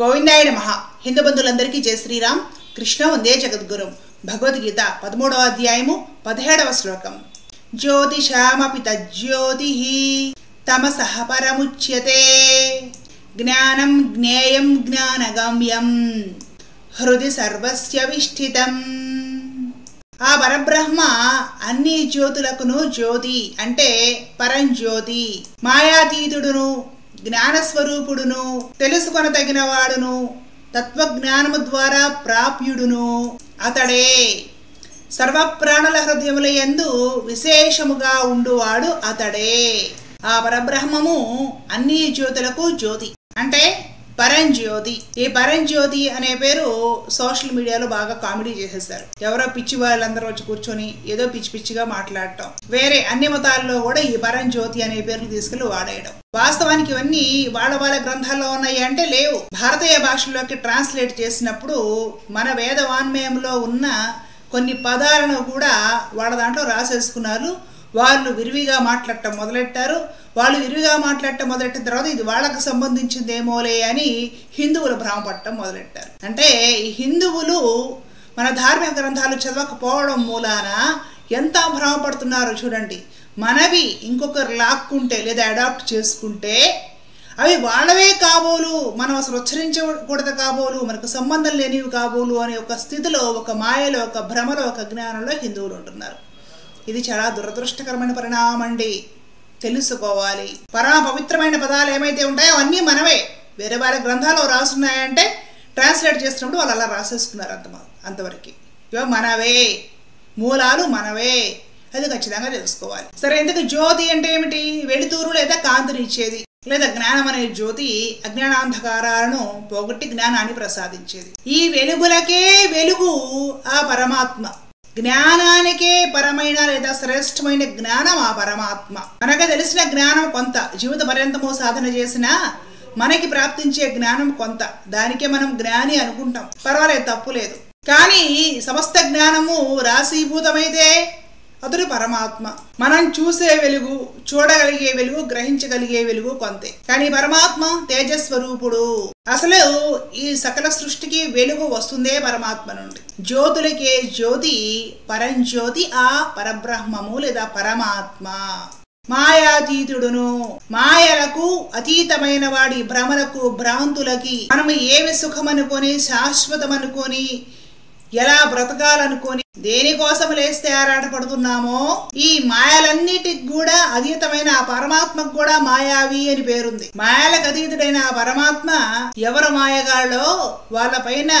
గోవిందాయ నమ. హిందూ బంధువులందరికీ జయ శ్రీరామ్. కృష్ణ వందే జగద్గురు. భగవద్గీత పదమూడవ అధ్యాయము పదిహేడవ శ్లోకం. జ్యోతిషామపి తజ్జ్యోతి తమసః పరముచ్యతే. జ్ఞానం జ్ఞేయం జ్ఞానగమ్యం. హృది సర్వస్య విష్ఠితం. ఆ పరబ్రహ్మ అన్ని జ్యోతులకును జ్యోతి అంటే పరంజ్యోతి. మాయాతీతుడును జ్ఞానస్వరూపుడును తెలుసుకొనతగిన వాడును తత్వజ్ఞానము ద్వారా ప్రాప్యుడును అతడే. సర్వప్రాణుల హృదయముల యందు విశేషముగా ఉండువాడు అతడే. ఆ పరబ్రహ్మము అన్ని జ్యోతులకు జ్యోతి. అంటే పరంజ్యోతి. ఈ పరంజ్యోతి అనే పేరు సోషల్ మీడియాలో బాగా కామెడీ చేసేసారు ఎవరో పిచ్చి వాళ్ళందరూ వచ్చి కూర్చొని ఏదో పిచ్చి పిచ్చిగా మాట్లాడటం. వేరే అన్ని మతాల్లో కూడా ఈ పరంజ్యోతి అనే పేరును తీసుకెళ్ళి వాడేయడం. వాస్తవానికి ఇవన్నీ వాళ్ళ వాళ్ళ గ్రంథాల్లో ఉన్నాయి అంటే లేవు. భారతీయ భాషల్లోకి ట్రాన్స్లేట్ చేసినప్పుడు మన వేద వాన్మయంలో ఉన్న కొన్ని పదాలను కూడా వాళ్ళ దాంట్లో రాసేసుకున్నారు. వాళ్ళు విరివిగా మాట్లాడటం మొదలెట్టారు. వాళ్ళు విరివిగా మాట్లాడటం మొదలెట్టిన తర్వాత ఇది వాళ్ళకు సంబంధించిందేమోలే అని హిందువులు భ్రమపడటం మొదలెట్టారు. అంటే ఈ హిందువులు మన ధార్మిక గ్రంథాలు చదవకపోవడం మూలాన ఎంత భ్రమపడుతున్నారో చూడండి. మనవి ఇంకొకరు లాక్కుంటే లేదా అడాప్ట్ చేసుకుంటే అవి వాళ్ళవే కాబోలు. మనం అసలు ఉచ్చరించకూడదు కాబోలు. మనకు సంబంధం లేనివి కాబోలు అనే ఒక స్థితిలో ఒక మాయలో ఒక భ్రమలో ఒక జ్ఞానంలో హిందువులు ఉంటున్నారు. ఇది చాలా దురదృష్టకరమైన పరిణామం అండి. తెలుసుకోవాలి. పరమ పవిత్రమైన పదాలు ఏమైతే ఉంటాయో అవన్నీ మనవే. వేరే వాళ్ళ గ్రంథాలు రాస్తున్నాయంటే ట్రాన్స్లేట్ చేసినప్పుడు వాళ్ళు అలా రాసేసుకున్నారు అంత అంతవరకు. ఇవ మనవే. మూలాలు మనవే. అది ఖచ్చితంగా తెలుసుకోవాలి. సరే ఎందుకు జ్యోతి అంటే ఏమిటి? వెలుతురు లేదా కాంతిని ఇచ్చేది. లేదా జ్ఞానం అనే జ్యోతి అజ్ఞానాంధకారాలను పోగొట్టి జ్ఞానాన్ని ప్రసాదించేది. ఈ వెలుగులకే వెలుగు ఆ పరమాత్మ. జ్ఞానానికే పరమైన లేదా శ్రేష్టమైన జ్ఞానం ఆ పరమాత్మ? మనకు తెలిసిన జ్ఞానం కొంత జీవిత పర్యంతము సాధన చేసినా మనకి ప్రాప్తించే జ్ఞానం కొంత. దానికే మనం జ్ఞాని అనుకుంటాం. పర్వాలేదు తప్పు లేదు. కానీ సమస్త జ్ఞానము రాశీభూతమైతే అతడు పరమాత్మ. మనం చూసే వెలుగు చూడగలిగే వెలుగు గ్రహించగలిగే వెలుగు కొంతే. కానీ పరమాత్మ తేజస్వరూపుడు. అసలు ఈ సకల సృష్టికి వెలుగు వస్తుందే పరమాత్మ నుండి. జ్యోతులకే జ్యోతి పరంజ్యోతి ఆ పరబ్రహ్మము లేదా పరమాత్మ. మాయాతీతుడును. మాయలకు అతీతమైన వాడి భ్రమలకు భ్రాంతులకి మనము ఏమి సుఖమనుకొని శాశ్వతమనుకొని ఎలా బ్రతకాలనుకొని దేనికోసం లేస్తే ఆరాటపడుతున్నామో ఈ మాయలన్నిటికి కూడా అతీతమైన ఆ పరమాత్మకు కూడా మాయావి అని పేరుంది. మాయలకు అతీతుడైన ఆ పరమాత్మ ఎవరు మాయగాళ్ళో వాళ్ళపైన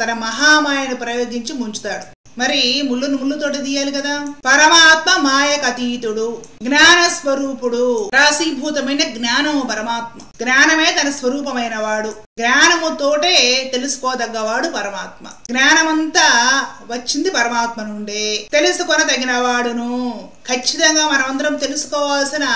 తన మహామాయను ప్రయోగించి ముంచుతాడు. మరి ముళ్ళును ముళ్ళుతోటి తీయాలి కదా? పరమాత్మ మాయకు అతీతుడు జ్ఞాన స్వరూపుడు రాశీభూతమైన జ్ఞానము పరమాత్మ. జ్ఞానమే తన స్వరూపమైన వాడు. జ్ఞానముతోటే తెలుసుకోదగ్గవాడు పరమాత్మ. జ్ఞానమంతా వచ్చింది పరమాత్మ నుండే. తెలుసుకొనదగిన వాడును. ఖచ్చితంగా మనమందరం తెలుసుకోవాల్సిన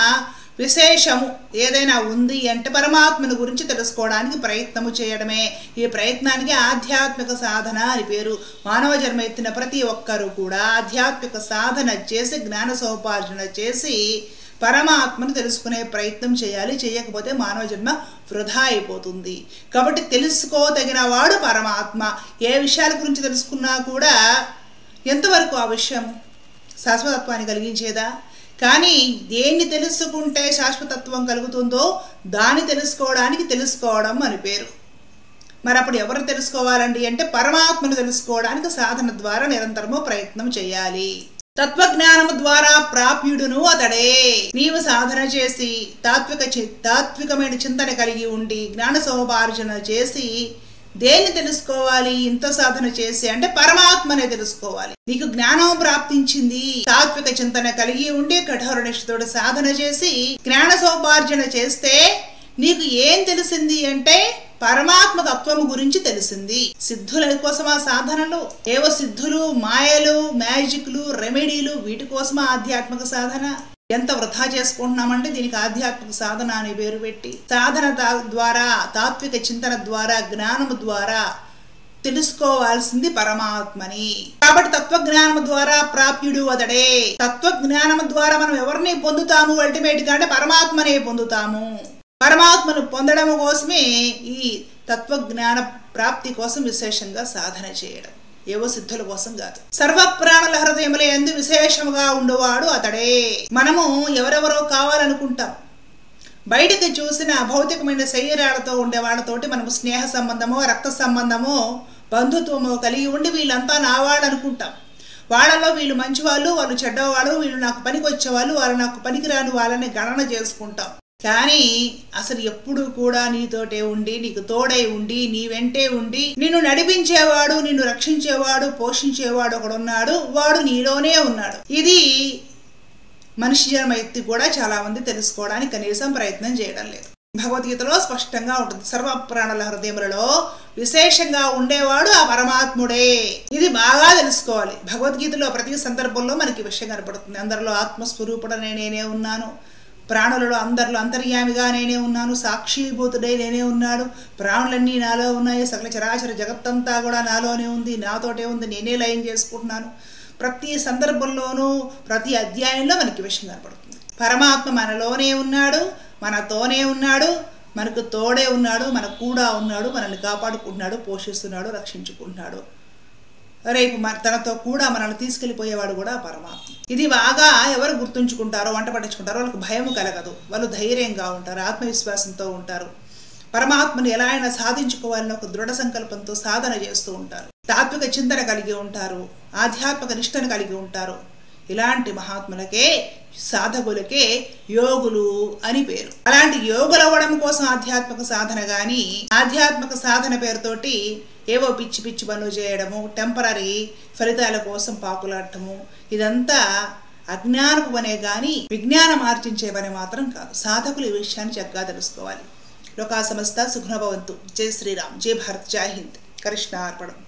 విశేషము ఏదైనా ఉంది అంటే పరమాత్మను గురించి తెలుసుకోవడానికి ప్రయత్నము చేయడమే. ఈ ప్రయత్నానికి ఆధ్యాత్మిక సాధన అని పేరు. మానవ జన్మ ఎత్తిన ప్రతి ఒక్కరూ కూడా ఆధ్యాత్మిక సాధన చేసి జ్ఞాన సోపార్జన చేసి పరమాత్మను తెలుసుకునే ప్రయత్నం చేయాలి. చేయకపోతే మానవ జన్మ వృధా అయిపోతుంది. కాబట్టి తెలుసుకోదగిన వాడు పరమాత్మ. ఏ విషయాల గురించి తెలుసుకున్నా కూడా ఎంతవరకు ఆ విషయం శాశ్వతత్వాన్ని కలిగించేదా? కానీ దేన్ని తెలుసుకుంటే శాశ్వతత్వం కలుగుతుందో దాన్ని తెలుసుకోవడానికి తెలుసుకోవడం అని పేరు. మరి అప్పుడు ఎవరు తెలుసుకోవాలండి అంటే పరమాత్మను తెలుసుకోవడానికి సాధన ద్వారా నిరంతరము ప్రయత్నం చేయాలి. తత్వజ్ఞానము ద్వారా ప్రాప్యుడును అతడే. నీవు సాధన చేసి తాత్విక తాత్వికమైన చింతన కలిగి ఉండి జ్ఞాన సోపార్జన చేసి దేన్ని తెలుసుకోవాలి? ఇంత సాధన చేసి అంటే పరమాత్మనే తెలుసుకోవాలి. నీకు జ్ఞానం ప్రాప్తించింది. తాత్విక చింతన కలిగి ఉండి కఠోర నిష్ఠతోడు సాధన చేసి జ్ఞాన సోపార్జన చేస్తే నీకు ఏం తెలిసింది అంటే పరమాత్మ తత్వము గురించి తెలిసింది. సిద్ధుల కోసం ఆ సాధనలు? ఏవో సిద్ధులు మాయలు మ్యాజిక్లు రెమెడీలు వీటి కోసం ఆధ్యాత్మిక సాధన? ఎంత వృధా చేసుకుంటున్నామంటే దీనికి ఆధ్యాత్మిక సాధన అని పేరు పెట్టి సాధన ద్వారా తాత్విక చింతన ద్వారా జ్ఞానము ద్వారా తెలుసుకోవాల్సింది పరమాత్మని. కాబట్టి తత్వజ్ఞానము ద్వారా ప్రాప్యుడు అతడే. తత్వజ్ఞానము ద్వారా మనం ఎవరిని పొందుతాము? అల్టిమేట్గా అంటే పరమాత్మనే పొందుతాము. పరమాత్మను పొందడం కోసమే ఈ తత్వజ్ఞాన ప్రాప్తి కోసం విశేషంగా సాధన చేయడం. ఏవో సిద్ధుల కోసం కాదు సర్వప్రాణుల హృదయముల ఎందు విశేషముగా ఉండేవాడు అతడే. మనము ఎవరెవరో కావాలనుకుంటాం. బయటకు చూసిన భౌతికమైన శరీరాలతో ఉండే వాళ్ళతోటి మనము స్నేహ సంబంధమో రక్త సంబంధమో బంధుత్వమో కలిగి ఉండి వీళ్ళంతా నా వాళ్ళు అనుకుంటాం వాళ్ళలో వీళ్ళు మంచివాళ్ళు వాళ్ళు చెడ్డవాళ్ళు వీళ్ళు నాకు పనికి వచ్చేవాళ్ళు వాళ్ళు నాకు పనికిరాని వాళ్ళని గణన చేసుకుంటాం. కానీ అసలు ఎప్పుడు కూడా నీతోటే ఉండి నీకు తోడై ఉండి నీ వెంటే ఉండి నిన్ను నడిపించేవాడు నిన్ను రక్షించేవాడు పోషించేవాడు ఒకడున్నాడు వాడు నీలోనే ఉన్నాడు. ఇది మనిషి జన్మ ఎత్తి కూడా చాలామంది తెలుసుకోవడానికి కనీసం ప్రయత్నం చేయడం లేదు. భగవద్గీతలో స్పష్టంగా ఉంటుంది. సర్వ ప్రాణుల హృదయములలో విశేషంగా ఉండేవాడు ఆ పరమాత్ముడే. ఇది బాగా తెలుసుకోవాలి. భగవద్గీతలో ప్రతి సందర్భంలో మనకి విషయం కనపడుతుంది. అందరిలో ఆత్మస్వరూపుడనే నేనే ఉన్నాను. ప్రాణులలో అందరిలో అంతర్యామిగా నేనే ఉన్నాను సాక్షిభూతుడే నేనే ఉన్నాడు. ప్రాణులన్నీ నాలో ఉన్నాయి సకల చరాచర జగత్తంతా కూడా నాలోనే ఉంది నాతోటే ఉంది నేనే లయం చేసుకుంటున్నాను. ప్రతి సందర్భంలోనూ ప్రతి అధ్యాయంలో మనకి విషయం కనపడుతుంది. పరమాత్మ మనలోనే ఉన్నాడు మనతోనే ఉన్నాడు మనకు తోడే ఉన్నాడు మన కూడా ఉన్నాడు మనల్ని కాపాడుకుంటున్నాడు పోషిస్తున్నాడు రక్షించుకుంటున్నాడు. రేపు తనతో కూడా మనల్ని తీసుకెళ్ళిపోయేవాడు కూడా పరమాత్మ. ఇది బాగా ఎవరు గుర్తుంచుకుంటారో వంట పట్టించుకుంటారో వాళ్ళకి భయం కలగదు. వాళ్ళు ధైర్యంగా ఉంటారు ఆత్మవిశ్వాసంతో ఉంటారు. పరమాత్మను ఎలా అయినా సాధించుకోవాలని ఒక దృఢ సంకల్పంతో సాధన చేస్తూ ఉంటారు. తాత్విక చింతన కలిగి ఉంటారు ఆధ్యాత్మిక నిష్టను కలిగి ఉంటారు. ఇలాంటి మహాత్ములకే సాధకులకే యోగులు అని పేరు. అలాంటి యోగులు అవ్వడం కోసం ఆధ్యాత్మిక సాధన కానీ ఆధ్యాత్మిక సాధన పేరుతోటి ఏవో పిచ్చి పిచ్చి పనులు చేయడము టెంపరీ ఫలితాల కోసం పాకులాడటము ఇదంతా అజ్ఞానపు పనే కానీ విజ్ఞానం ఆర్జించే పని మాత్రం కాదు. సాధకులు ఈ విషయాన్ని చక్కగా తెలుసుకోవాలి. లోకా సంస్థ సుఖ్నభవంతు జై శ్రీరామ్. జై భారత్. జై హింద్. కృష్ణ అర్పణం.